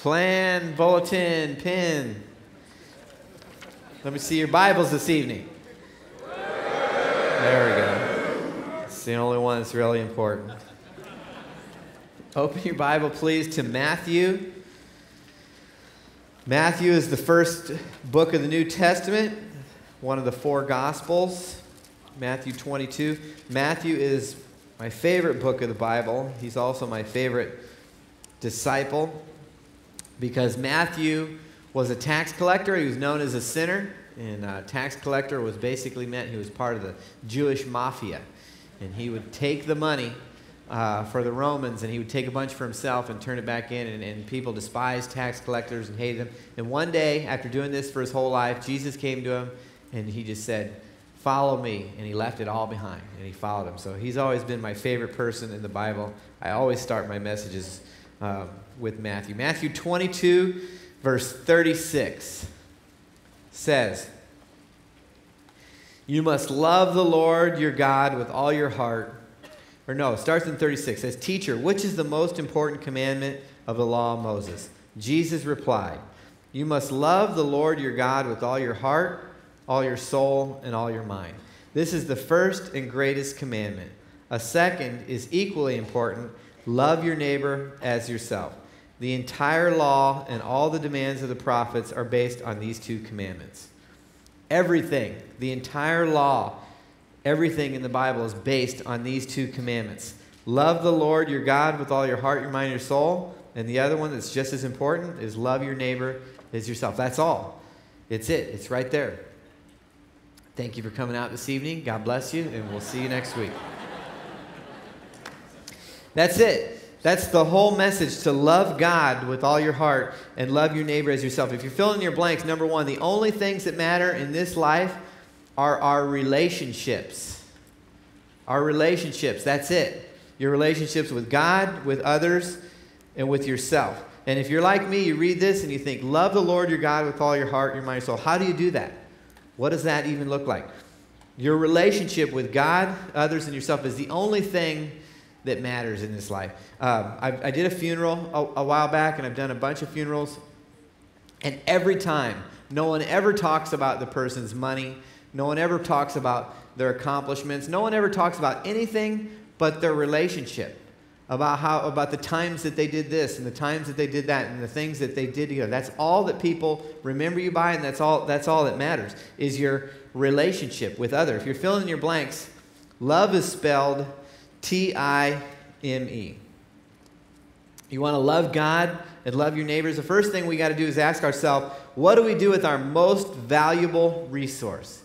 Plan, bulletin, pin. Let me see your Bibles this evening. There we go. It's the only one that's really important. Open your Bible, please, to Matthew. Matthew is the first book of the New Testament, one of the four Gospels. Matthew 22. Matthew is my favorite book of the Bible. He's also my favorite disciple because Matthew was a tax collector. He was known as a sinner. And uh, tax collector was basically meant he was part of the Jewish mafia. And he would take the money uh, for the Romans and he would take a bunch for himself and turn it back in. And, and people despised tax collectors and hated them. And one day, after doing this for his whole life, Jesus came to him and he just said, Follow me. And he left it all behind and he followed him. So he's always been my favorite person in the Bible. I always start my messages um, with Matthew. Matthew 22, verse 36 says, You must love the Lord your God with all your heart. Or no, it starts in 36. says, Teacher, which is the most important commandment of the law of Moses? Jesus replied, You must love the Lord your God with all your heart, all your soul, and all your mind. This is the first and greatest commandment. A second is equally important love your neighbor as yourself. The entire law and all the demands of the prophets are based on these two commandments. Everything, the entire law, everything in the Bible is based on these two commandments. Love the Lord your God with all your heart, your mind, your soul. And the other one that's just as important is love your neighbor as yourself. That's all. It's it. It's right there. Thank you for coming out this evening. God bless you, and we'll see you next week. That's it. That's the whole message to love God with all your heart and love your neighbor as yourself. If you're filling your blanks, number one, the only things that matter in this life are our relationships. Our relationships, that's it. Your relationships with God, with others, and with yourself. And if you're like me, you read this and you think, love the Lord your God with all your heart, your mind, your soul. How do you do that? What does that even look like? Your relationship with God, others, and yourself is the only thing that matters in this life. Um, I, I, did a funeral a, a while back, and I've done a bunch of funerals. And every time, no one ever talks about the person's money. No one ever talks about their accomplishments. No one ever talks about anything but their relationship. About how about the times that they did this and the times that they did that and the things that they did together. That's all that people remember you by, and that's all that's all that matters is your relationship with others. If you're filling in your blanks, love is spelled T I M E. You want to love God and love your neighbors. The first thing we got to do is ask ourselves, what do we do with our most valuable resource?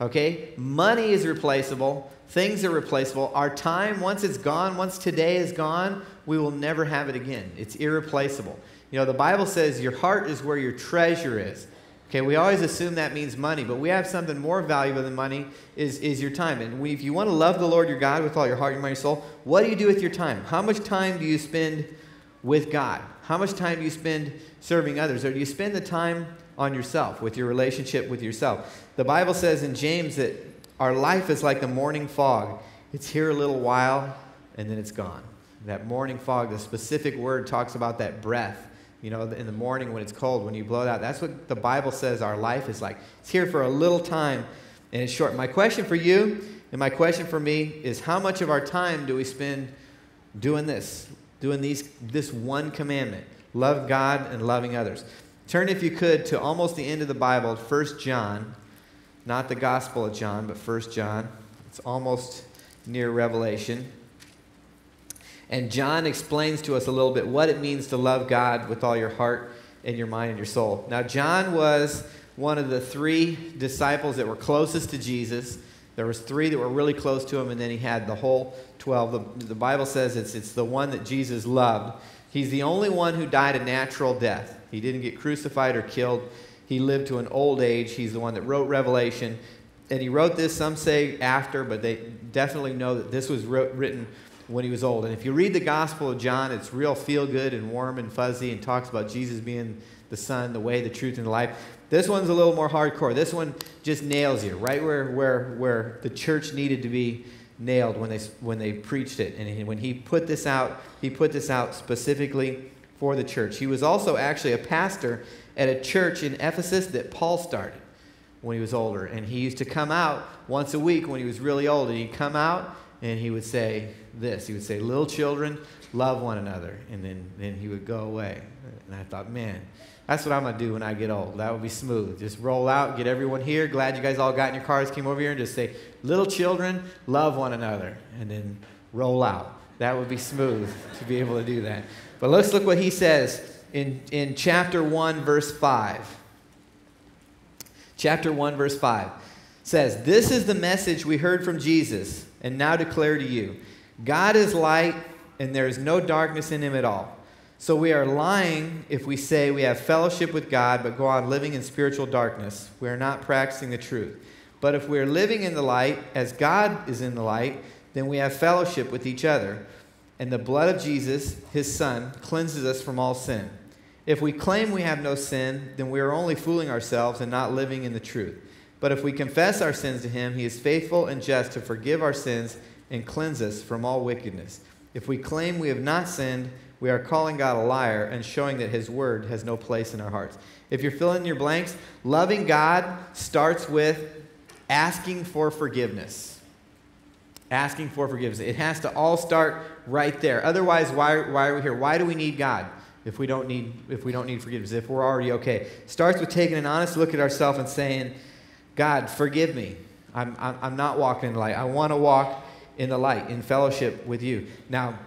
Okay? Money is replaceable. Things are replaceable. Our time, once it's gone, once today is gone, we will never have it again. It's irreplaceable. You know, the Bible says your heart is where your treasure is. Okay, we always assume that means money, but we have something more valuable than money is, is your time. And we, if you want to love the Lord your God with all your heart, your mind, your soul, what do you do with your time? How much time do you spend with God? How much time do you spend serving others? Or do you spend the time on yourself, with your relationship with yourself? The Bible says in James that our life is like the morning fog. It's here a little while, and then it's gone. That morning fog, the specific word talks about that breath you know, in the morning when it's cold, when you blow it out. That's what the Bible says our life is like. It's here for a little time and it's short. My question for you and my question for me is how much of our time do we spend doing this, doing these, this one commandment? Love God and loving others. Turn, if you could, to almost the end of the Bible, 1 John. Not the Gospel of John, but 1 John. It's almost near Revelation. And John explains to us a little bit what it means to love God with all your heart and your mind and your soul. Now, John was one of the three disciples that were closest to Jesus. There was three that were really close to him, and then he had the whole 12. The, the Bible says it's, it's the one that Jesus loved. He's the only one who died a natural death. He didn't get crucified or killed. He lived to an old age. He's the one that wrote Revelation. And he wrote this, some say after, but they definitely know that this was wrote, written when he was old. And if you read the Gospel of John, it's real feel good and warm and fuzzy and talks about Jesus being the Son, the way, the truth, and the life. This one's a little more hardcore. This one just nails you right where, where, where the church needed to be nailed when they, when they preached it. And when he put this out, he put this out specifically for the church. He was also actually a pastor at a church in Ephesus that Paul started when he was older. And he used to come out once a week when he was really old. And he'd come out and he would say this He would say, Little children, love one another. And then, then he would go away. And I thought, man, that's what I'm going to do when I get old. That would be smooth. Just roll out, get everyone here. Glad you guys all got in your cars, came over here, and just say, Little children, love one another. And then roll out. That would be smooth to be able to do that. But let's look what he says in, in chapter 1, verse 5. Chapter 1, verse 5 says, This is the message we heard from Jesus and now declare to you God is light, and there is no darkness in him at all. So we are lying if we say we have fellowship with God but go on living in spiritual darkness. We are not practicing the truth. But if we are living in the light as God is in the light, then we have fellowship with each other. And the blood of Jesus, his Son, cleanses us from all sin. If we claim we have no sin, then we are only fooling ourselves and not living in the truth. But if we confess our sins to him, he is faithful and just to forgive our sins and cleanse us from all wickedness. If we claim we have not sinned, we are calling God a liar and showing that his word has no place in our hearts. If you're filling in your blanks, loving God starts with asking for forgiveness. Asking for forgiveness. It has to all start right there. Otherwise, why, why are we here? Why do we need God? if we don't need if we don't need forgiveness if we're already okay starts with taking an honest look at ourselves and saying god forgive me. I'm, I'm, I'm not walking in the light. I want to walk in the light in fellowship with you. Now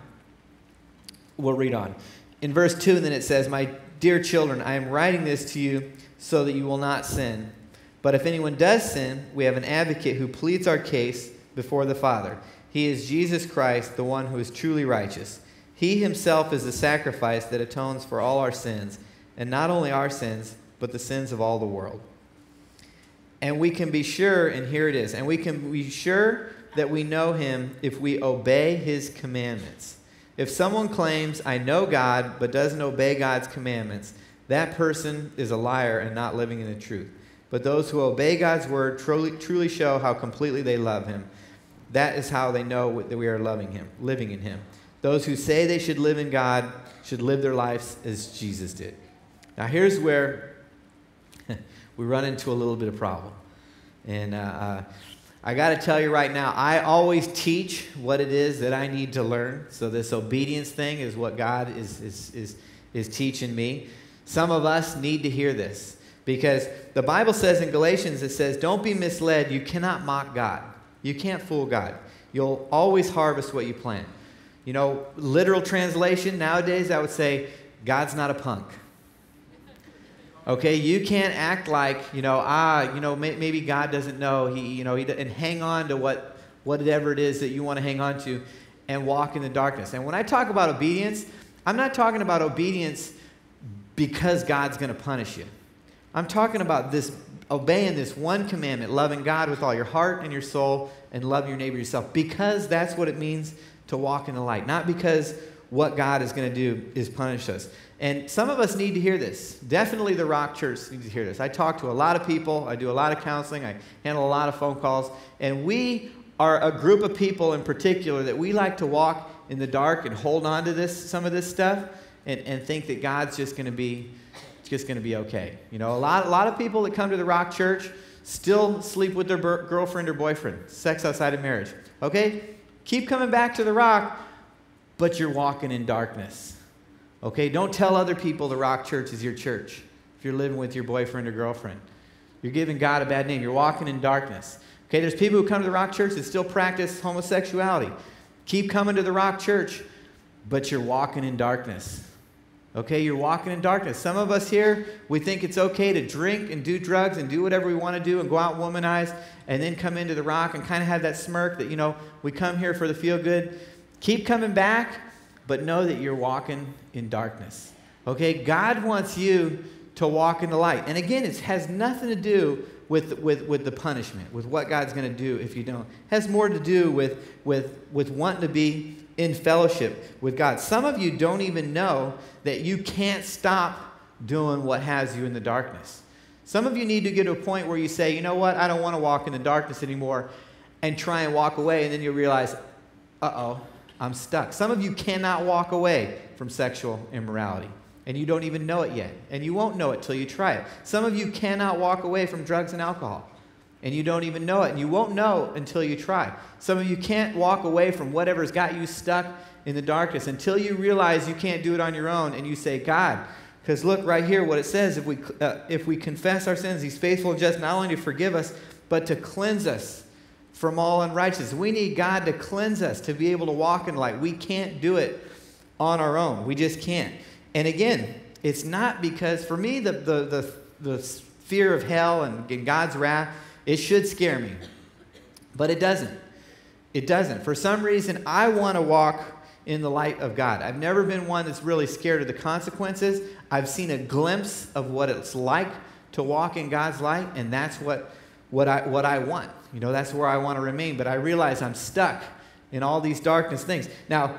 we'll read on. In verse 2 and then it says my dear children i am writing this to you so that you will not sin. But if anyone does sin we have an advocate who pleads our case before the father. He is jesus christ the one who is truly righteous. He himself is the sacrifice that atones for all our sins, and not only our sins, but the sins of all the world. And we can be sure, and here it is, and we can be sure that we know him if we obey his commandments. If someone claims, I know God, but doesn't obey God's commandments, that person is a liar and not living in the truth. But those who obey God's word truly, truly show how completely they love him. That is how they know that we are loving him, living in him. Those who say they should live in God should live their lives as Jesus did. Now, here's where we run into a little bit of problem. And uh, uh, I got to tell you right now, I always teach what it is that I need to learn. So, this obedience thing is what God is, is, is, is teaching me. Some of us need to hear this because the Bible says in Galatians, it says, Don't be misled. You cannot mock God, you can't fool God. You'll always harvest what you plant. You know, literal translation nowadays, I would say, God's not a punk. Okay, you can't act like, you know, ah, you know, may, maybe God doesn't know, he, you know, he, and hang on to what, whatever it is that you want to hang on to and walk in the darkness. And when I talk about obedience, I'm not talking about obedience because God's going to punish you. I'm talking about this obeying this one commandment, loving God with all your heart and your soul, and love your neighbor yourself, because that's what it means to walk in the light, not because what God is going to do is punish us. And some of us need to hear this. Definitely the Rock Church needs to hear this. I talk to a lot of people, I do a lot of counseling, I handle a lot of phone calls, and we are a group of people in particular that we like to walk in the dark and hold on to this some of this stuff and, and think that God's just going to be just going to be okay. You know, a lot, a lot of people that come to the Rock Church still sleep with their girlfriend or boyfriend, sex outside of marriage. Okay? Keep coming back to the rock, but you're walking in darkness. Okay? Don't tell other people the rock church is your church if you're living with your boyfriend or girlfriend. You're giving God a bad name. You're walking in darkness. Okay, there's people who come to the rock church that still practice homosexuality. Keep coming to the rock church, but you're walking in darkness. Okay, you're walking in darkness. Some of us here, we think it's okay to drink and do drugs and do whatever we want to do and go out and womanize and then come into the rock and kind of have that smirk that, you know, we come here for the feel good. Keep coming back, but know that you're walking in darkness. Okay, God wants you to walk in the light. And again, it has nothing to do with, with, with the punishment, with what God's going to do if you don't. It has more to do with, with, with wanting to be in fellowship with God. Some of you don't even know that you can't stop doing what has you in the darkness. Some of you need to get to a point where you say, you know what, I don't want to walk in the darkness anymore, and try and walk away, and then you realize, uh oh, I'm stuck. Some of you cannot walk away from sexual immorality. and you don't even know it yet. And you won't know it till you try it. Some of you cannot walk away from drugs and alcohol, and you don't even know it. And you won't know until you try. Some of you can't walk away from whatever's got you stuck in the darkness until you realize you can't do it on your own and you say, God, because look right here what it says if we, uh, if we confess our sins, He's faithful and just not only to forgive us, but to cleanse us from all unrighteousness. We need God to cleanse us to be able to walk in light. We can't do it on our own. We just can't. And again, it's not because, for me, the, the, the, the fear of hell and, and God's wrath, it should scare me. But it doesn't. It doesn't. For some reason, I want to walk in the light of God. I've never been one that's really scared of the consequences. I've seen a glimpse of what it's like to walk in God's light, and that's what, what, I, what I want. You know, that's where I want to remain. But I realize I'm stuck in all these darkness things. Now,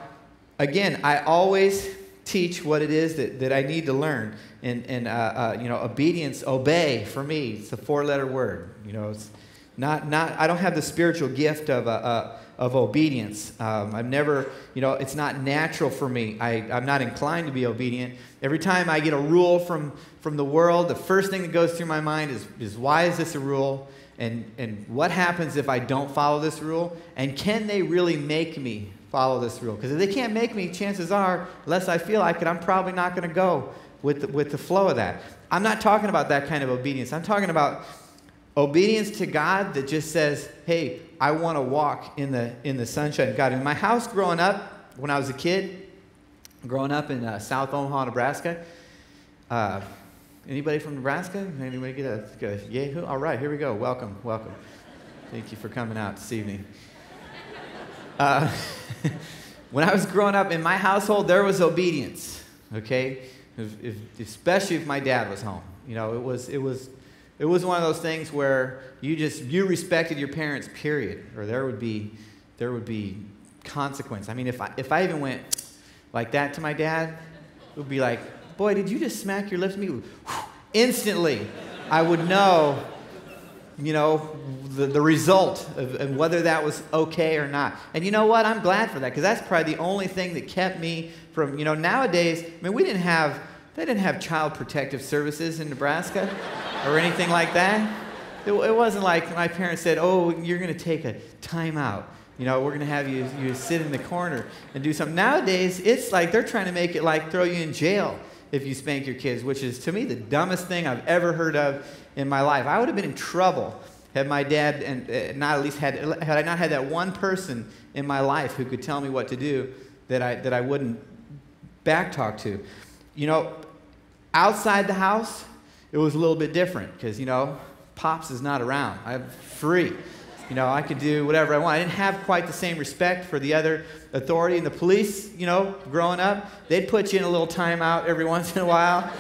again, I always teach what it is that, that I need to learn. And, and uh, uh, you know, obedience, obey, for me, it's a four letter word. You know, it's not, not, I don't have the spiritual gift of, uh, uh, of obedience. Um, I've never, you know, it's not natural for me. I, I'm not inclined to be obedient. Every time I get a rule from, from the world, the first thing that goes through my mind is, is why is this a rule? And, and what happens if I don't follow this rule? And can they really make me follow this rule. Because if they can't make me, chances are, unless I feel like it, I'm probably not going to go with the, with the flow of that. I'm not talking about that kind of obedience. I'm talking about obedience to God that just says, hey, I want to walk in the, in the sunshine God. In my house growing up, when I was a kid, growing up in uh, South Omaha, Nebraska, uh, anybody from Nebraska? Anybody get a, a yahoo? All right, here we go. Welcome, welcome. Thank you for coming out this evening. Uh, when I was growing up in my household, there was obedience, okay? If, if, especially if my dad was home. You know, it was, it, was, it was one of those things where you just, you respected your parents, period, or there would be, there would be consequence. I mean, if I, if I even went like that to my dad, it would be like, boy, did you just smack your lips me? Instantly, I would know you know, the, the result of, of, whether that was okay or not. And you know what? I'm glad for that because that's probably the only thing that kept me from, you know, nowadays, I mean, we didn't have, they didn't have child protective services in Nebraska or anything like that. It, it wasn't like my parents said, oh, you're going to take a timeout. You know, we're going to have you, you sit in the corner and do something. Nowadays, it's like they're trying to make it like throw you in jail if you spank your kids, which is to me the dumbest thing I've ever heard of in my life. I would have been in trouble had my dad and uh, not at least had had I not had that one person in my life who could tell me what to do that I that I wouldn't backtalk to. You know, outside the house, it was a little bit different because you know, pops is not around. I'm free. You know, I could do whatever I want. I didn't have quite the same respect for the other authority. And the police, you know, growing up, they'd put you in a little timeout every once in a while,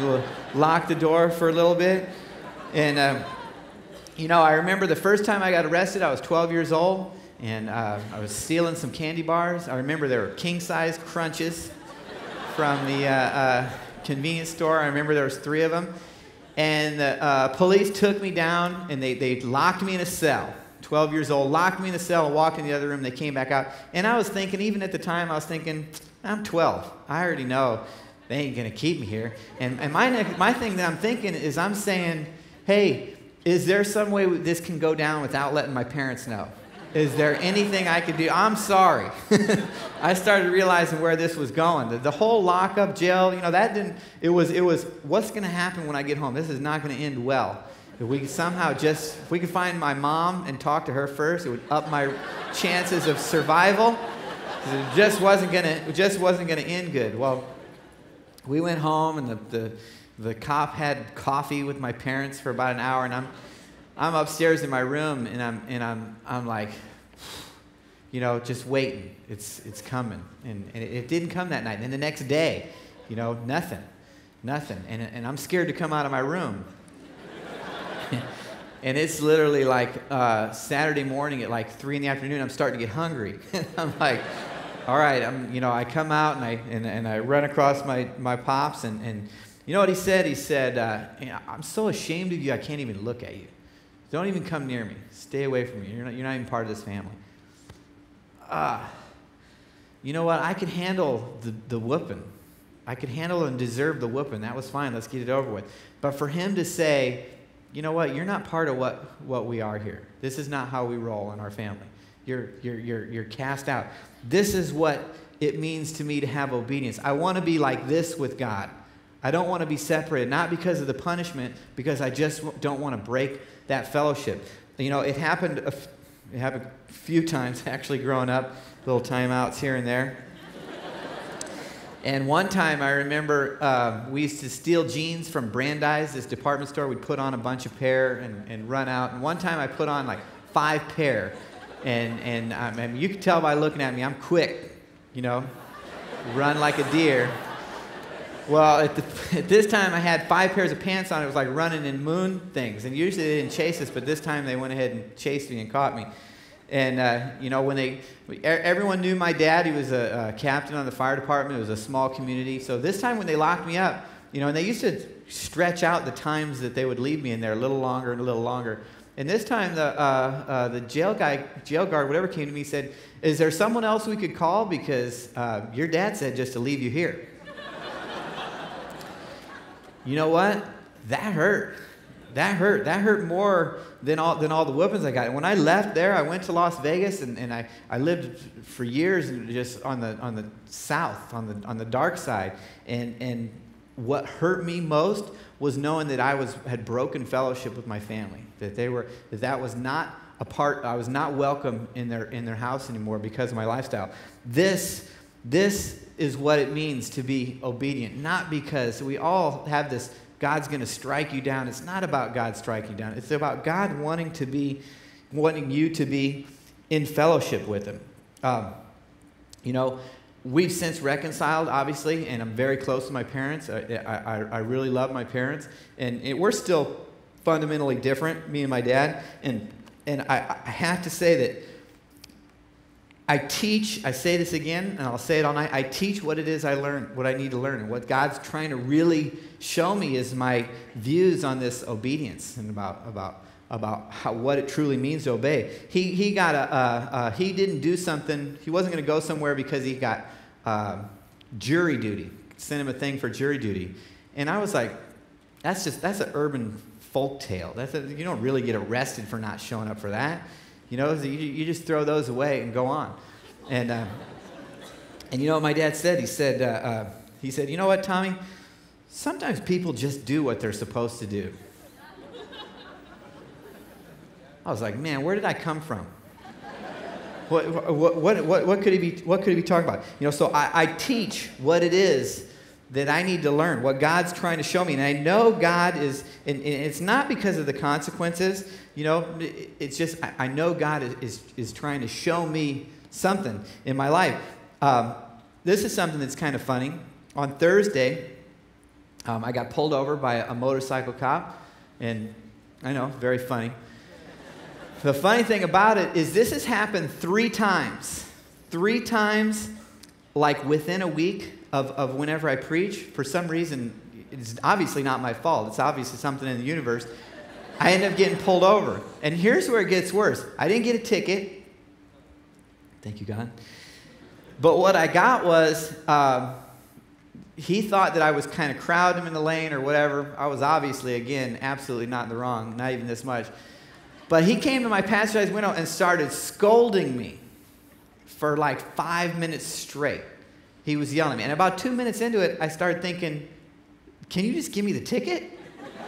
lock the door for a little bit. And, um, you know, I remember the first time I got arrested, I was 12 years old, and uh, I was stealing some candy bars. I remember there were king size crunches from the uh, uh, convenience store. I remember there was three of them. And the uh, police took me down, and they, they locked me in a cell. 12 years old, locked me in a cell and walked in the other room. They came back out. And I was thinking, even at the time, I was thinking, I'm 12. I already know they ain't going to keep me here. And, and my, my thing that I'm thinking is I'm saying, hey, is there some way this can go down without letting my parents know? Is there anything I could do? I'm sorry. I started realizing where this was going. The, the, whole lockup, jail, you know, that didn't, it was, it was, what's going to happen when I get home? This is not going to end well. If we could somehow just, if we could find my mom and talk to her first, it would up my chances of survival. It just wasn't gonna, it just wasn't gonna end good. Well, we went home and the, the, the cop had coffee with my parents for about an hour and I'm, I'm upstairs in my room and I'm, and I'm, I'm like, you know, just waiting. It's, it's coming. And, and it, it didn't come that night. And the next day, you know, nothing, nothing. And, and I'm scared to come out of my room. And it's literally like uh, Saturday morning at like three in the afternoon. I'm starting to get hungry. I'm like, all right. I'm, you know, I come out and I and, and I run across my my pops and and you know what he said? He said, uh, "I'm so ashamed of you. I can't even look at you. Don't even come near me. Stay away from me. You're not you're not even part of this family." Ah. Uh, you know what? I could handle the, the whooping. I could handle and deserve the whooping. That was fine. Let's get it over with. But for him to say, you know what, you're not part of what, what we are here. This is not how we roll in our family. You're, you're, you're, you're cast out. This is what it means to me to have obedience. I want to be like this with God. I don't want to be separated, not because of the punishment, because I just don't want to break that fellowship. You know, it happened, a, it happened a few times actually growing up, little timeouts here and there. And one time I remember uh, we used to steal jeans from Brandeis, this department store. We'd put on a bunch of pair and, and run out. And one time I put on like five pair. And, and I mean, you can tell by looking at me, I'm quick, you know, run like a deer. Well, at, the, at, this time I had five pairs of pants on. It was like running in moon things. And usually they didn't chase us, but this time they went ahead and chased me and caught me. And, uh, you know, when they, everyone knew my dad. He was a, a, captain on the fire department. It was a small community. So this time when they locked me up, you know, and they used to stretch out the times that they would leave me in there a little longer and a little longer. And this time the, uh, uh, the jail guy, jail guard, whatever came to me said, is there someone else we could call? Because uh, your dad said just to leave you here. you know what? That hurt. That hurt. That hurt more than all, than all the weapons I got. And when I left there, I went to Las Vegas and, and I, I lived for years just on the, on the south, on the, on the dark side. And, and what hurt me most was knowing that I was, had broken fellowship with my family, that, they were, that that was not a part, I was not welcome in their, in their house anymore because of my lifestyle. This, this is what it means to be obedient, not because we all have this God's going to strike you down. It's not about God striking you down. It's about God wanting to be, wanting you to be in fellowship with Him. Um, you know, we've since reconciled, obviously, and I'm very close to my parents. I, I, I really love my parents, and it, we're still fundamentally different, me and my dad. And and I, I have to say that I teach, I say this again, and I'll say it all night. I teach what it is I learn, what I need to learn. And what God's trying to really show me is my views on this obedience and about, about, about how, what it truly means to obey. He, he, got a, uh, he didn't do something, he wasn't going to go somewhere because he got uh, jury duty, sent him a thing for jury duty. And I was like, that's just, that's an urban folk tale. That's a, you don't really get arrested for not showing up for that. You know, you, you just throw those away and go on. And, uh, and you know what my dad said? He said, uh, uh, he said, you know what, Tommy? Sometimes people just do what they're supposed to do. I was like, man, where did I come from? What, what, what, what, what, could he be, what could he be talking about? You know, so I, I teach what it is that I need to learn, what God's trying to show me. And I know God is, and, it's not because of the consequences, you know, it's just, I, know God is, is, is, trying to show me something in my life. Um, this is something that's kind of funny. On Thursday, um, I got pulled over by a, a motorcycle cop, and I know, very funny. the funny thing about it is, this has happened three times. Three times, like within a week of, of whenever I preach. For some reason, it's obviously not my fault. It's obviously something in the universe. I end up getting pulled over. And here's where it gets worse I didn't get a ticket. Thank you, God. But what I got was um, he thought that I was kind of crowding him in the lane or whatever. I was obviously, again, absolutely not in the wrong, not even this much. But he came to my passenger window and started scolding me for like five minutes straight. He was yelling at me. And about two minutes into it, I started thinking, can you just give me the ticket?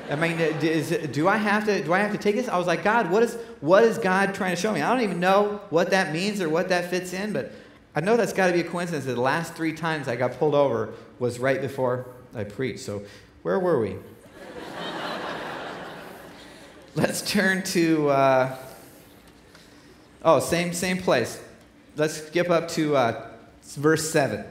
I mean, is, do I have to do I have to take this? I was like, God, what is what is God trying to show me? I don't even know what that means or what that fits in, but I know that's got to be a coincidence. That the last three times I got pulled over was right before I preached. So, where were we? Let's turn to uh, oh, same same place. Let's skip up to uh, verse seven.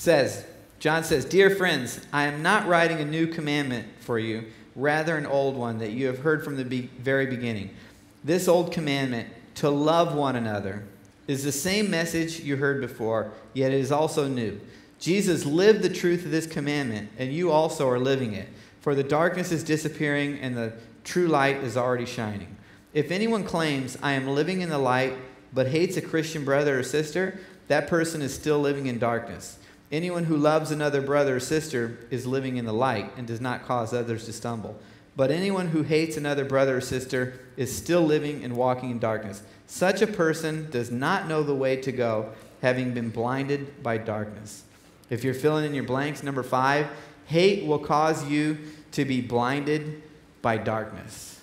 Says. John says, Dear friends, I am not writing a new commandment for you, rather an old one that you have heard from the be- very beginning. This old commandment, to love one another, is the same message you heard before, yet it is also new. Jesus lived the truth of this commandment, and you also are living it. For the darkness is disappearing, and the true light is already shining. If anyone claims, I am living in the light, but hates a Christian brother or sister, that person is still living in darkness. Anyone who loves another brother or sister is living in the light and does not cause others to stumble. But anyone who hates another brother or sister is still living and walking in darkness. Such a person does not know the way to go, having been blinded by darkness. If you're filling in your blanks, number five, hate will cause you to be blinded by darkness.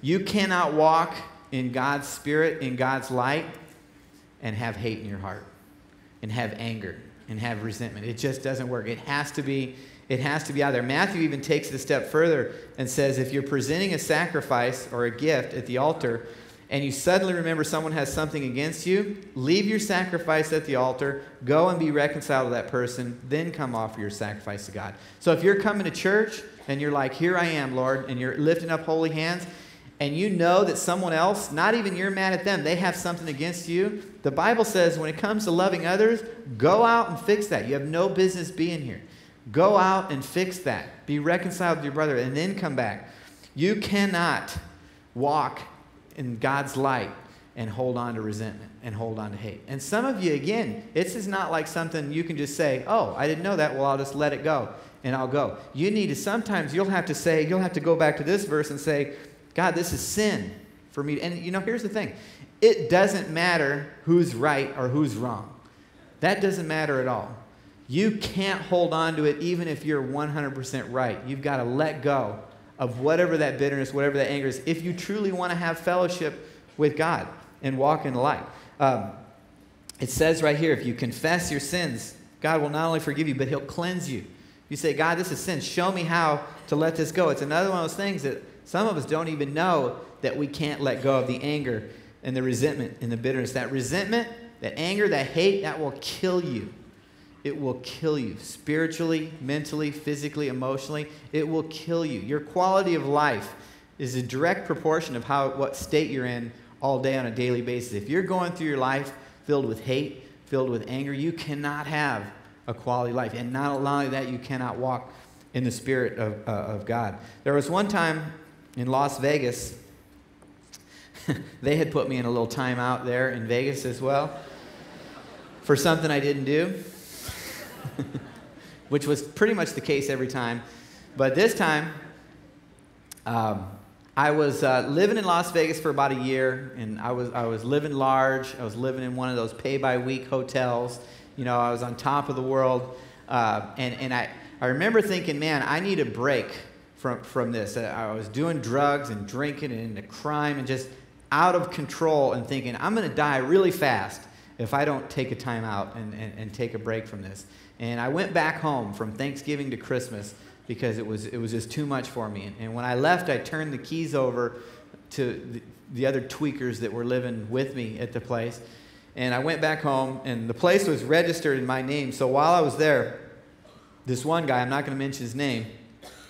You cannot walk in God's spirit, in God's light, and have hate in your heart, and have anger, and have resentment. It just doesn't work. It has to be it has to be out there. Matthew even takes it a step further and says if you're presenting a sacrifice or a gift at the altar and you suddenly remember someone has something against you, leave your sacrifice at the altar, go and be reconciled to that person, then come offer your sacrifice to God. So if you're coming to church and you're like, Here I am, Lord, and you're lifting up holy hands, and you know that someone else, not even you're mad at them, they have something against you, the Bible says when it comes to loving others, go out and fix that. You have no business being here. Go out and fix that. Be reconciled with your brother and then come back. You cannot walk in God's light and hold on to resentment and hold on to hate. And some of you, again, this is not like something you can just say, oh, I didn't know that. Well, I'll just let it go and I'll go. You need to, sometimes you'll have to say, you'll have to go back to this verse and say, God, this is sin for me. And you know, here's the thing it doesn't matter who's right or who's wrong. That doesn't matter at all. You can't hold on to it even if you're 100% right. You've got to let go of whatever that bitterness, whatever that anger is, if you truly want to have fellowship with God and walk in the light. Um, it says right here if you confess your sins, God will not only forgive you, but He'll cleanse you. You say, God, this is sin. Show me how to let this go. It's another one of those things that some of us don't even know that we can't let go of the anger and the resentment and the bitterness. That resentment, that anger, that hate, that will kill you it will kill you spiritually, mentally, physically, emotionally. It will kill you. Your quality of life is a direct proportion of how what state you're in all day on a daily basis. If you're going through your life filled with hate, filled with anger, you cannot have a quality life. And not only that, you cannot walk in the spirit of, uh, of God. There was one time in Las Vegas, they had put me in a little time out there in Vegas as well for something I didn't do. which was pretty much the case every time. But this time, um, I was uh, living in Las Vegas for about a year, and I was, I was living large. I was living in one of those pay by week hotels. You know, I was on top of the world. Uh, and and I, I remember thinking, man, I need a break from, from this. I was doing drugs and drinking and into crime and just out of control and thinking, I'm going to die really fast if I don't take a time out and, and, and take a break from this. And I went back home from Thanksgiving to Christmas because it was, it was just too much for me. And when I left, I turned the keys over to the, the other tweakers that were living with me at the place. And I went back home, and the place was registered in my name. So while I was there, this one guy, I'm not going to mention his name,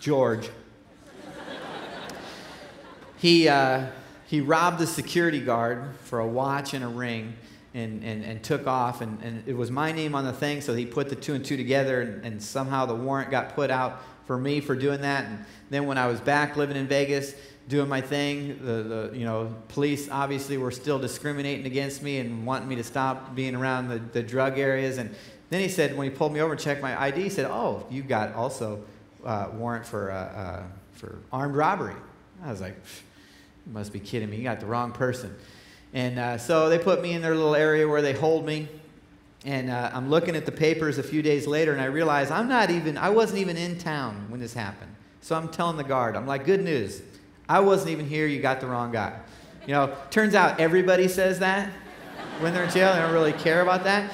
George, he, uh, he robbed the security guard for a watch and a ring and, and, and took off. And, and it was my name on the thing, so he put the two and two together, and, and somehow the warrant got put out for me for doing that. And then when I was back living in Vegas, doing my thing, the, the you know police obviously were still discriminating against me and wanting me to stop being around the, the drug areas. And then he said, when he pulled me over and checked my ID, he said, "Oh, you got also uh, warrant for uh, uh, for armed robbery." I was like, "You must be kidding me! You got the wrong person." And uh, so they put me in their little area where they hold me. And uh, I'm looking at the papers a few days later, and I realize I'm not even, I wasn't even in town when this happened. So I'm telling the guard, I'm like, good news. I wasn't even here. You got the wrong guy. You know, turns out everybody says that when they're in jail. They don't really care about that.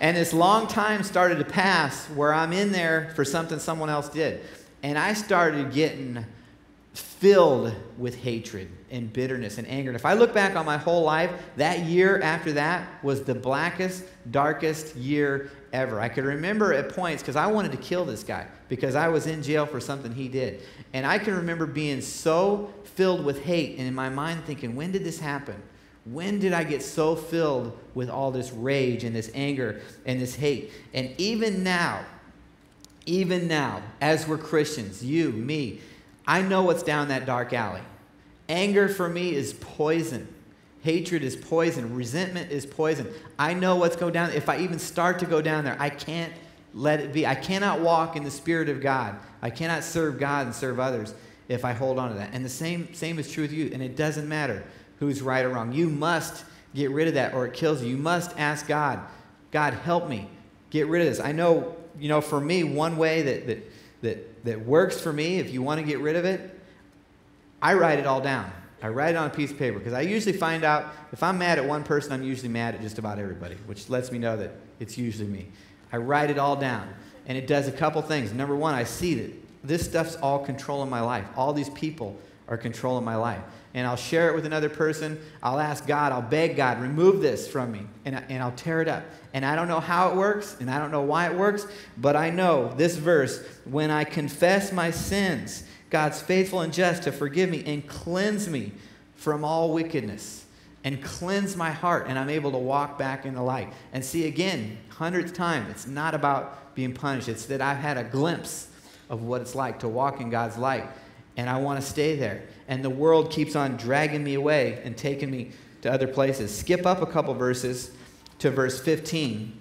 And this long time started to pass where I'm in there for something someone else did. And I started getting filled with hatred and bitterness and anger. And if I look back on my whole life, that year after that was the blackest, darkest year ever. I could remember at points because I wanted to kill this guy because I was in jail for something he did. And I can remember being so filled with hate and in my mind thinking, when did this happen? When did I get so filled with all this rage and this anger and this hate? And even now, even now, as we're Christians, you, me, I know what's down that dark alley. Anger for me is poison. Hatred is poison. Resentment is poison. I know what's going down. If I even start to go down there, I can't let it be. I cannot walk in the Spirit of God. I cannot serve God and serve others if I hold on to that. And the same, same is true with you. And it doesn't matter who's right or wrong. You must get rid of that or it kills you. You must ask God, God, help me get rid of this. I know, you know, for me, one way that, that, that, that works for me, if you want to get rid of it, I write it all down. I write it on a piece of paper because I usually find out if I'm mad at one person, I'm usually mad at just about everybody, which lets me know that it's usually me. I write it all down, and it does a couple things. Number one, I see that this stuff's all controlling my life. All these people are controlling my life. And I'll share it with another person. I'll ask God, I'll beg God, remove this from me, and, I, and I'll tear it up. And I don't know how it works, and I don't know why it works, but I know this verse when I confess my sins, God's faithful and just to forgive me and cleanse me from all wickedness and cleanse my heart, and I'm able to walk back in the light. And see again, hundredth time, it's not about being punished, it's that I've had a glimpse of what it's like to walk in God's light. And I want to stay there. And the world keeps on dragging me away and taking me to other places. Skip up a couple verses to verse 15.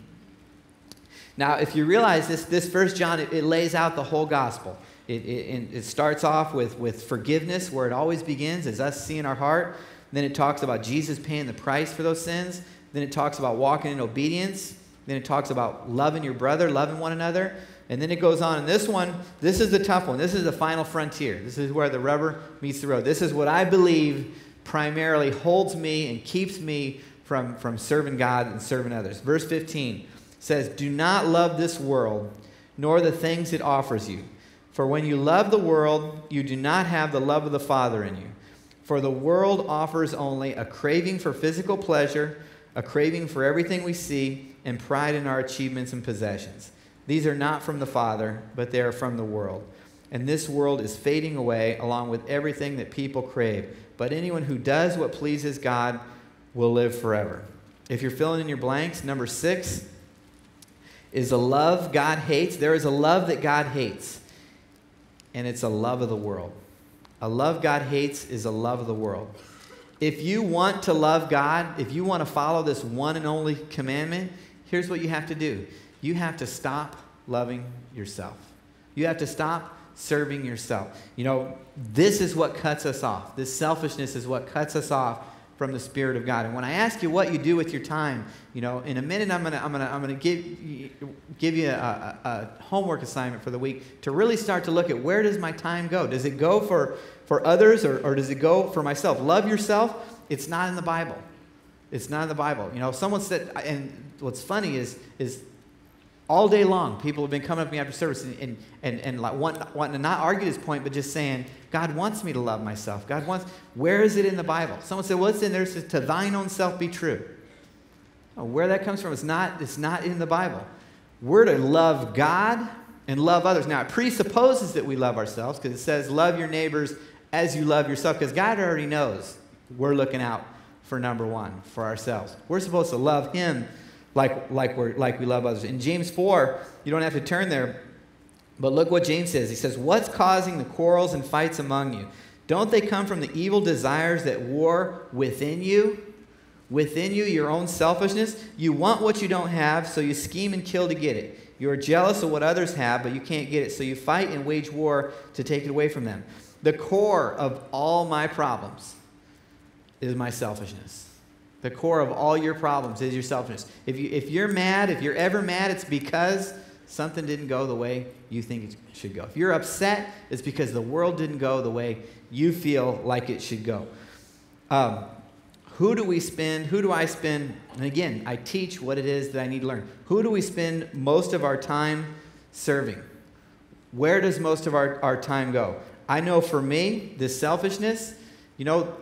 Now, if you realize this, this first John, it, it lays out the whole gospel. It, it, it, starts off with, with forgiveness, where it always begins, is us seeing our heart. Then it talks about Jesus paying the price for those sins. Then it talks about walking in obedience. Then it talks about loving your brother, loving one another. And then it goes on. And this one, this is the tough one. This is the final frontier. This is where the rubber meets the road. This is what I believe primarily holds me and keeps me from, from serving God and serving others. Verse 15 says, Do not love this world, nor the things it offers you. For when you love the world, you do not have the love of the Father in you. For the world offers only a craving for physical pleasure, a craving for everything we see, and pride in our achievements and possessions. These are not from the Father, but they are from the world. And this world is fading away along with everything that people crave. But anyone who does what pleases God will live forever. If you're filling in your blanks, number six is a love God hates. There is a love that God hates, and it's a love of the world. A love God hates is a love of the world. If you want to love God, if you want to follow this one and only commandment, here's what you have to do you have to stop loving yourself. You have to stop serving yourself. You know, this is what cuts us off. This selfishness is what cuts us off from the Spirit of God. And when I ask you what you do with your time, you know, in a minute I'm going to I'm gonna, I'm gonna give, give you a, a, homework assignment for the week to really start to look at where does my time go? Does it go for, for others or, or does it go for myself? Love yourself. It's not in the Bible. It's not in the Bible. You know, someone said, and what's funny is, is all day long, people have been coming up to me after service and, and, and, and like want, wanting to not argue this point, but just saying, God wants me to love myself. God wants, where is it in the Bible? Someone said, well, in there. It says, to thine own self be true. Oh, where that comes from, it's not, it's not in the Bible. We're to love God and love others. Now, it presupposes that we love ourselves because it says, love your neighbors as you love yourself, because God already knows we're looking out for number one, for ourselves. We're supposed to love Him like, like, we're, like we love others. In James 4, you don't have to turn there, but look what James says. He says, What's causing the quarrels and fights among you? Don't they come from the evil desires that war within you? Within you, your own selfishness? You want what you don't have, so you scheme and kill to get it. You are jealous of what others have, but you can't get it, so you fight and wage war to take it away from them. The core of all my problems is my selfishness. The core of all your problems is your selfishness. If, you, if you're mad, if you're ever mad, it's because something didn't go the way you think it should go. If you're upset, it's because the world didn't go the way you feel like it should go. Um, who do we spend, who do I spend, and again, I teach what it is that I need to learn. Who do we spend most of our time serving? Where does most of our, our time go? I know for me, this selfishness, you know,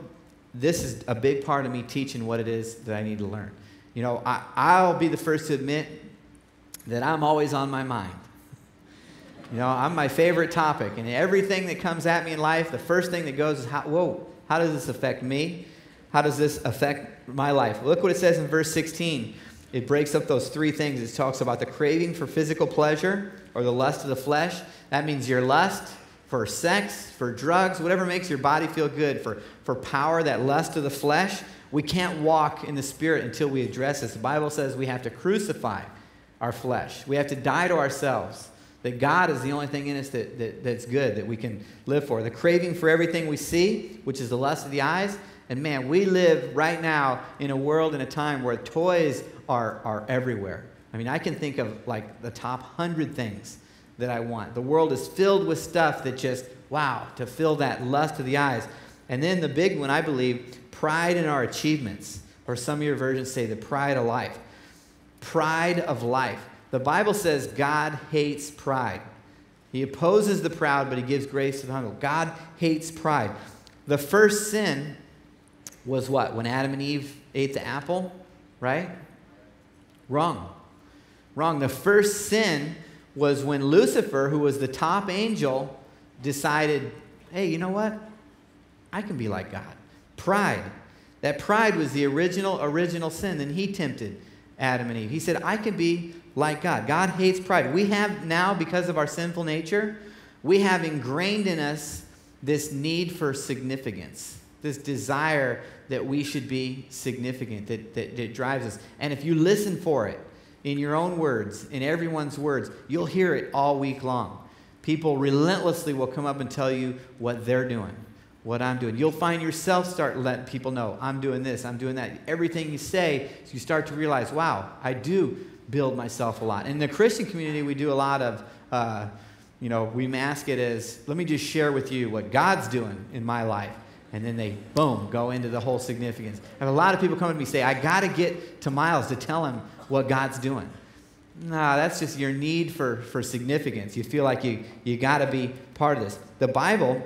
this is a big part of me teaching what it is that I need to learn. You know, I, I'll be the first to admit that I'm always on my mind. You know, I'm my favorite topic, and everything that comes at me in life, the first thing that goes is, how, whoa, how does this affect me? How does this affect my life? Look what it says in verse 16. It breaks up those three things. It talks about the craving for physical pleasure or the lust of the flesh. That means your lust, for sex, for drugs, whatever makes your body feel good, for, for power, that lust of the flesh, We can't walk in the Spirit until we address this. The Bible says we have to crucify our flesh, we have to die to ourselves. That God is the only thing in us that, that, that's good, that we can live for. The craving for everything we see, which is the lust of the eyes. And man, we live right now in a world and a time where toys are, are everywhere. I mean, I can think of like the top hundred things that I want. The world is filled with stuff that just, wow, to fill that lust of the eyes. And then the big one, I believe, pride in our achievements. Or some of your versions say the pride of life. Pride of life. The Bible says God hates pride. He opposes the proud, but he gives grace to the humble. God hates pride. The first sin was what? When Adam and Eve ate the apple, right? Wrong. Wrong. The first sin was when Lucifer, who was the top angel, decided, hey, you know what? I can be like God. Pride. That pride was the original, original sin. Then he tempted Adam and Eve. He said, I can be like God. God hates pride. We have now, because of our sinful nature, we have ingrained in us this need for significance, this desire that we should be significant, that, that, that drives us. And if you listen for it in your own words, in everyone's words, you'll hear it all week long. People relentlessly will come up and tell you what they're doing what I'm doing. You'll find yourself start letting people know, I'm doing this, I'm doing that. Everything you say, you start to realize, wow, I do build myself a lot. In the Christian community, we do a lot of, uh, you know, we mask it as, let me just share with you what God's doing in my life. And then they, boom, go into the whole significance. I have a lot of people come to me say, I got to get to Miles to tell him what God's doing. Nah, that's just your need for, for significance. You feel like you, you got to be part of this. The Bible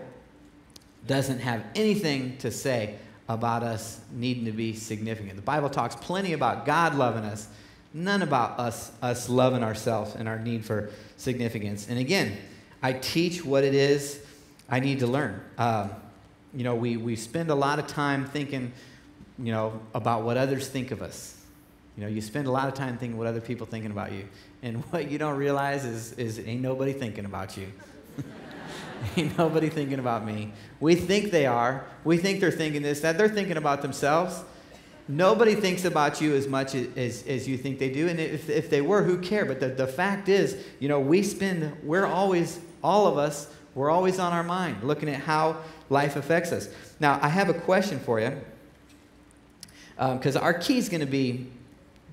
doesn't have anything to say about us needing to be significant. The Bible talks plenty about God loving us, none about us, us loving ourselves and our need for significance. And again, I teach what it is I need to learn. Um, you know, we, we spend a lot of time thinking, you know, about what others think of us. You know, you spend a lot of time thinking what other people thinking about you. And what you don't realize is, is ain't nobody thinking about you. Ain't nobody thinking about me. We think they are. We think they're thinking this, that. They're thinking about themselves. Nobody thinks about you as much as, as you think they do. And if, if they were, who care? But the, the fact is, you know, we spend, we're always, all of us, we're always on our mind looking at how life affects us. Now, I have a question for you. Because um, our key is going to be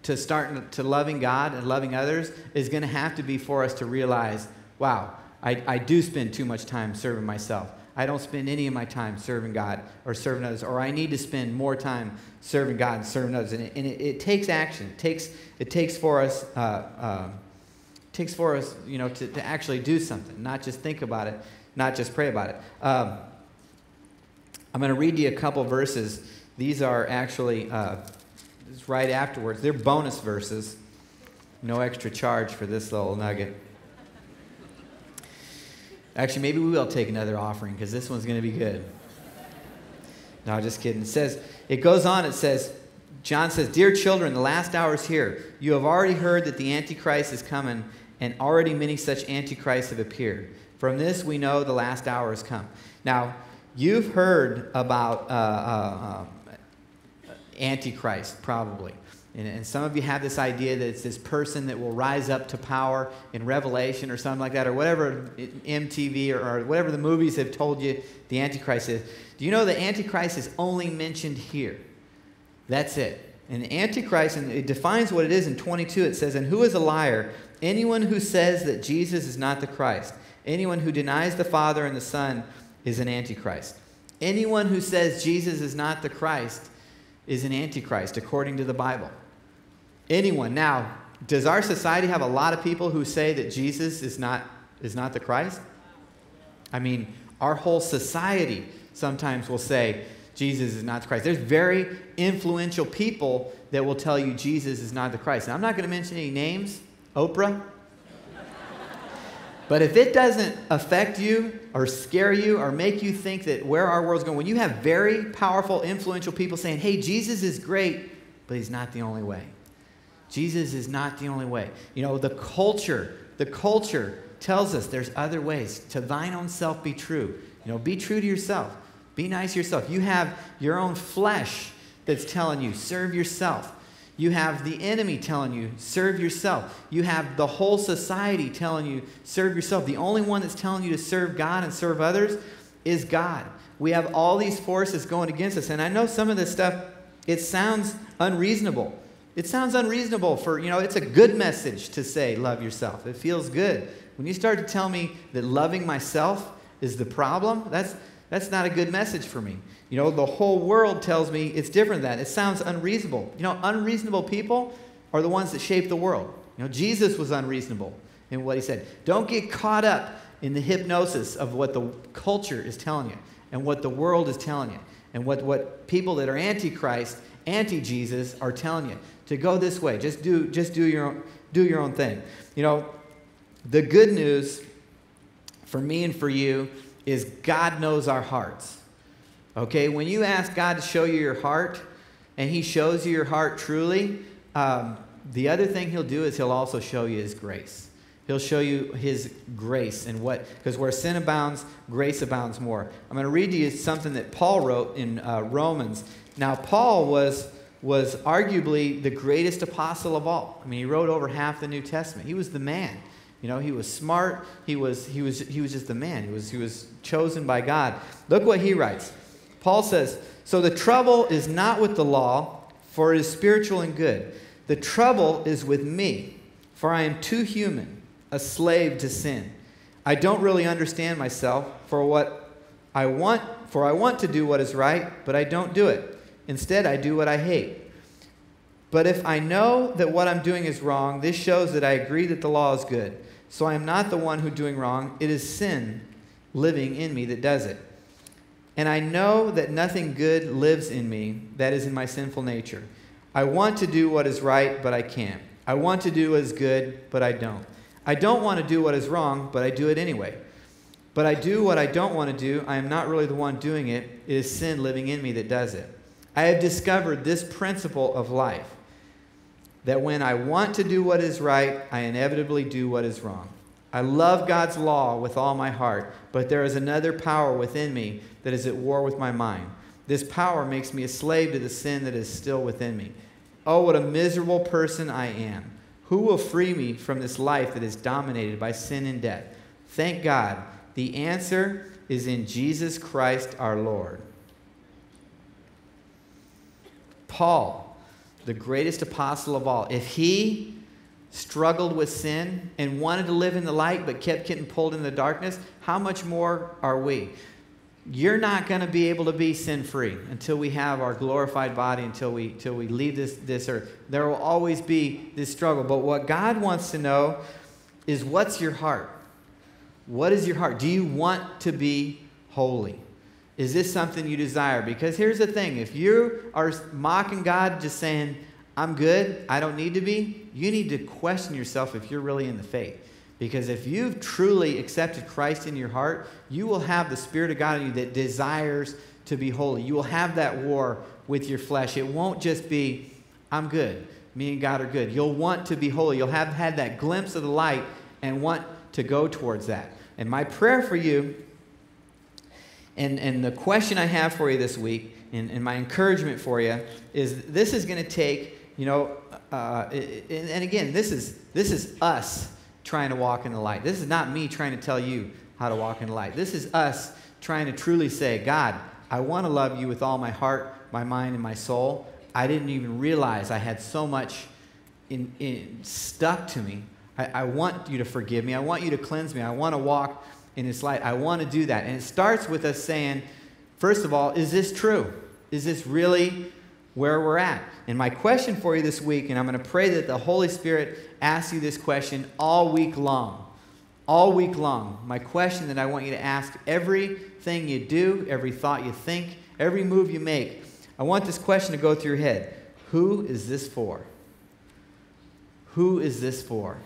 to start to loving God and loving others, is going to have to be for us to realize, wow, I, I do spend too much time serving myself. I don't spend any of my time serving God or serving others, or I need to spend more time serving God and serving others. And it, and it, it takes action. It takes, it takes for us, uh, uh, takes for us, you know, to, to actually do something, not just think about it, not just pray about it. Um, I'm going to read you a couple verses. These are actually uh, right afterwards. They're bonus verses. No extra charge for this little nugget. Actually, maybe we will take another offering because this one's going to be good. No, just kidding. It says, it goes on, it says, John says, Dear children, the last hour is here. You have already heard that the Antichrist is coming, and already many such Antichrists have appeared. From this we know the last hour has come. Now, you've heard about uh, uh, uh, Antichrist, probably. And, and, some of you have this idea that it's this person that will rise up to power in Revelation or something like that, or whatever MTV or, or whatever the movies have told you the Antichrist is. Do you know the Antichrist is only mentioned here? That's it. And the Antichrist, and it defines what it is in 22. It says, And who is a liar? Anyone who says that Jesus is not the Christ. Anyone who denies the Father and the Son is an Antichrist. Anyone who says Jesus is not the Christ is an Antichrist, according to the Bible anyone. Now, does our society have a lot of people who say that Jesus is not, is not the Christ? I mean, our whole society sometimes will say Jesus is not the Christ. There's very influential people that will tell you Jesus is not the Christ. Now, I'm not going to mention any names, Oprah. But if it doesn't affect you or scare you or make you think that where our world's going, when you have very powerful, influential people saying, hey, Jesus is great, but he's not the only way. Jesus is not the only way. You know, the culture, the culture tells us there's other ways. To thine own self be true. You know, be true to yourself. Be nice to yourself. You have your own flesh that's telling you, serve yourself. You have the enemy telling you, serve yourself. You have the whole society telling you, serve yourself. The only one that's telling you to serve God and serve others is God. We have all these forces going against us. And I know some of this stuff, it sounds unreasonable. It sounds unreasonable for, you know, it's a good message to say, love yourself. It feels good. When you start to tell me that loving myself is the problem, that's, that's not a good message for me. You know, the whole world tells me it's different than that. It sounds unreasonable. You know, unreasonable people are the ones that shape the world. You know, Jesus was unreasonable in what he said. Don't get caught up in the hypnosis of what the culture is telling you and what the world is telling you and what, what people that are antichrist, anti-Jesus are telling you. To go this way. Just do, just do your own, do your own thing. You know, the good news for me and for you is God knows our hearts. Okay, when you ask God to show you your heart, and He shows you your heart truly, um, the other thing He'll do is He'll also show you His grace. He'll show you His grace and what, because where sin abounds, grace abounds more. I'm going to read to you something that Paul wrote in uh, Romans. Now, Paul was was arguably the greatest apostle of all. I mean, he wrote over half the New Testament. He was the man. You know, he was smart. He was, he was, he was just the man. He was, he was chosen by God. Look what he writes. Paul says, So the trouble is not with the law, for it is spiritual and good. The trouble is with me, for I am too human, a slave to sin. I don't really understand myself for what I want, for I want to do what is right, but I don't do it. Instead, I do what I hate. But if I know that what I'm doing is wrong, this shows that I agree that the law is good. So I am not the one who doing wrong. It is sin living in me that does it. And I know that nothing good lives in me, that is in my sinful nature. I want to do what is right, but I can't. I want to do what is good, but I don't. I don't want to do what is wrong, but I do it anyway. But I do what I don't want to do. I am not really the one doing it. It is sin living in me that does it. I have discovered this principle of life that when I want to do what is right, I inevitably do what is wrong. I love God's law with all my heart, but there is another power within me that is at war with my mind. This power makes me a slave to the sin that is still within me. Oh, what a miserable person I am. Who will free me from this life that is dominated by sin and death? Thank God. The answer is in Jesus Christ our Lord. Paul, the greatest apostle of all, if he struggled with sin and wanted to live in the light but kept getting pulled in the darkness, how much more are we? You're not going to be able to be sin free until we have our glorified body, until we, until we leave this, this earth. There will always be this struggle. But what God wants to know is what's your heart? What is your heart? Do you want to be holy? Is this something you desire? Because here's the thing if you are mocking God, just saying, I'm good, I don't need to be, you need to question yourself if you're really in the faith. Because if you've truly accepted Christ in your heart, you will have the Spirit of God in you that desires to be holy. You will have that war with your flesh. It won't just be, I'm good, me and God are good. You'll want to be holy. You'll have had that glimpse of the light and want to go towards that. And my prayer for you, and, and the question I have for you this week, and, and my encouragement for you, is this is going to take you know, uh, and again, this is, this is us trying to walk in the light. This is not me trying to tell you how to walk in the light. This is us trying to truly say, God, I want to love you with all my heart, my mind, and my soul. I didn't even realize I had so much in, in, stuck to me. I, I want you to forgive me. I want you to cleanse me. I want to walk in this light. I want to do that. And it starts with us saying, first of all, is this true? Is this really where we're at. And my question for you this week, and I'm going to pray that the Holy Spirit asks you this question all week long. All week long. My question that I want you to ask everything you do, every thought you think, every move you make, I want this question to go through your head Who is this for? Who is this for?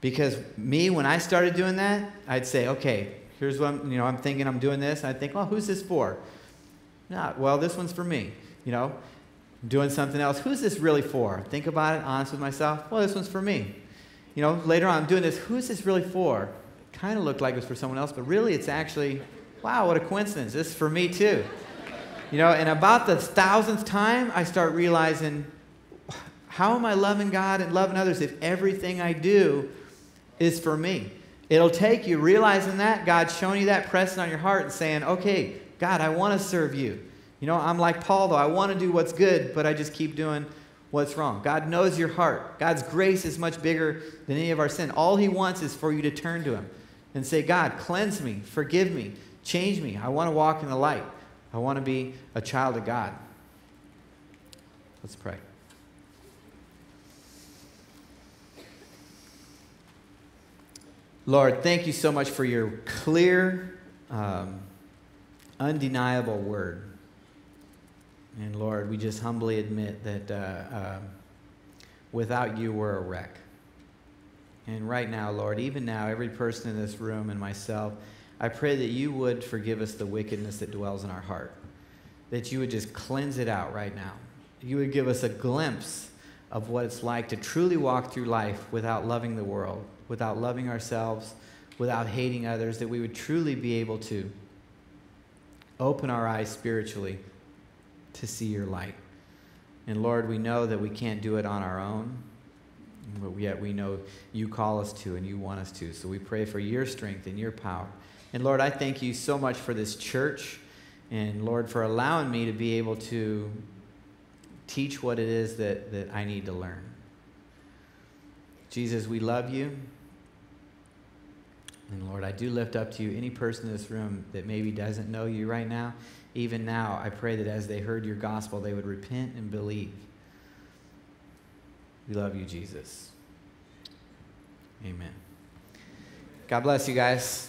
Because me, when I started doing that, I'd say, okay, here's what I'm, you know, I'm thinking I'm doing this. I'd think, well, who's this for? Not, well, this one's for me you know, doing something else. Who's this really for? Think about it, honest with myself. Well, this one's for me. You know, later on, I'm doing this. Who's this really for? Kind of looked like it was for someone else, but really it's actually, wow, what a coincidence. This is for me too. You know, and about the thousandth time, I start realizing how am I loving God and loving others if everything I do is for me? It'll take you realizing that, God showing you that, pressing on your heart and saying, okay, God, I want to serve you. You know, I'm like Paul, though. I want to do what's good, but I just keep doing what's wrong. God knows your heart. God's grace is much bigger than any of our sin. All He wants is for you to turn to Him and say, God, cleanse me, forgive me, change me. I want to walk in the light. I want to be a child of God. Let's pray. Lord, thank you so much for your clear, um, undeniable word. And Lord, we just humbly admit that uh, uh, without you, we're a wreck. And right now, Lord, even now, every person in this room and myself, I pray that you would forgive us the wickedness that dwells in our heart. That you would just cleanse it out right now. You would give us a glimpse of what it's like to truly walk through life without loving the world, without loving ourselves, without hating others, that we would truly be able to open our eyes spiritually to see your light. And Lord, we know that we can't do it on our own, but yet we know you call us to and you want us to. So we pray for your strength and your power. And Lord, I thank you so much for this church and Lord, for allowing me to be able to teach what it is that, that I need to learn. Jesus, we love you. And Lord, I do lift up to you any person in this room that maybe doesn't know you right now even now, I pray that as they heard your gospel, they would repent and believe. We love you, Jesus. Amen. God bless you guys.